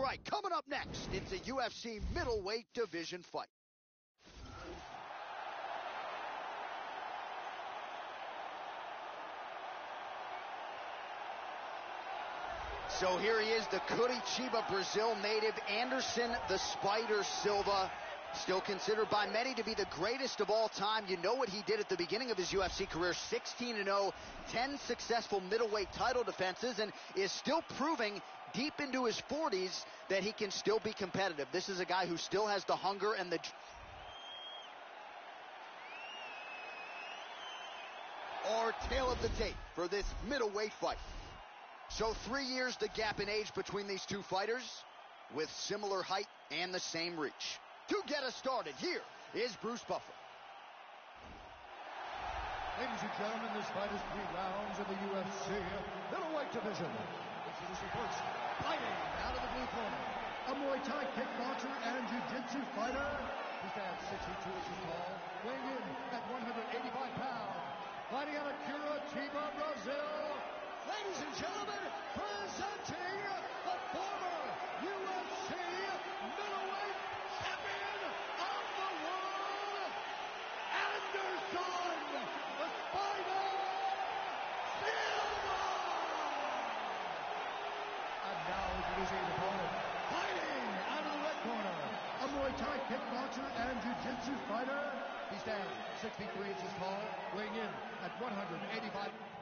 All right, coming up next, it's a UFC middleweight division fight. So here he is, the Curitiba, Brazil native, Anderson the Spider Silva. Still considered by many to be the greatest of all time. You know what he did at the beginning of his UFC career 16 0, 10 successful middleweight title defenses, and is still proving deep into his 40s that he can still be competitive. This is a guy who still has the hunger and the. Or tail of the tape for this middleweight fight. So, three years the gap in age between these two fighters, with similar height and the same reach. To get us started, here is Bruce Buffer. Ladies and gentlemen, this fight is three rounds in the UFC middleweight division. Introducing first, fighting out of the blue corner, a Muay Thai kickboxer and jiu-jitsu fighter. He stands 62 inches tall, weighing in at 185 pounds. Fighting out of Curitiba, Brazil. Ladies and gentlemen, presenting the former UFC middleweight champion of the world, Anderson the Spider Silva! And his opponent, fighting out of the red corner, a Muay Thai kickboxer and jiu-jitsu fighter. He stands 63 inches tall, weighing in at 185